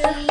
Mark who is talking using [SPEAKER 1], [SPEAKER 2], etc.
[SPEAKER 1] Bye.